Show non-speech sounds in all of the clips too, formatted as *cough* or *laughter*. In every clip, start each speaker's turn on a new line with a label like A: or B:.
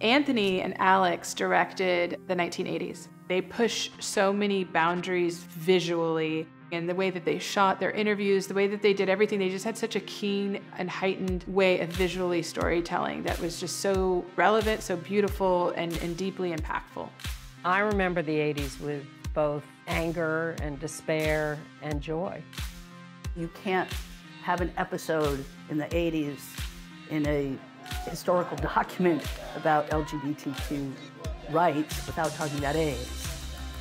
A: Anthony and Alex directed the 1980s. They push so many boundaries visually and the way that they shot their interviews, the way that they did everything. They just had such a keen and heightened way of visually storytelling that was just so relevant, so beautiful, and, and deeply impactful.
B: I remember the 80s with both anger and despair and joy.
C: You can't have an episode in the 80s in a historical *laughs* document about LGBTQ rights without talking about AIDS.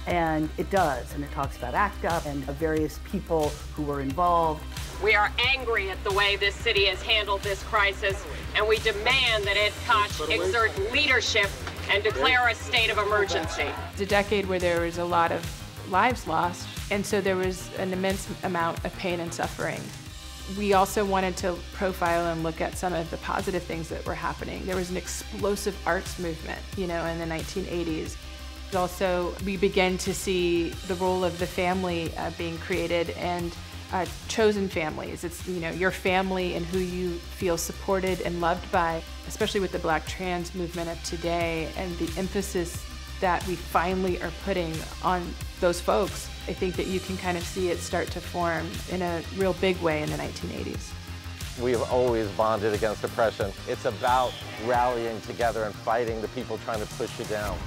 C: And it does, and it talks about ACT UP and various people who were involved.
D: We are angry at the way this city has handled this crisis, and we demand that Ed Koch exert leadership and declare a state of emergency.
A: It's a decade where there was a lot of lives lost, and so there was an immense amount of pain and suffering. We also wanted to profile and look at some of the positive things that were happening. There was an explosive arts movement, you know, in the 1980s. Also, we began to see the role of the family uh, being created and uh, chosen families. It's you know your family and who you feel supported and loved by, especially with the Black trans movement of today and the emphasis that we finally are putting on those folks. I think that you can kind of see it start to form in a real big way in the 1980s.
E: We've always bonded against oppression. It's about rallying together and fighting the people trying to push you down.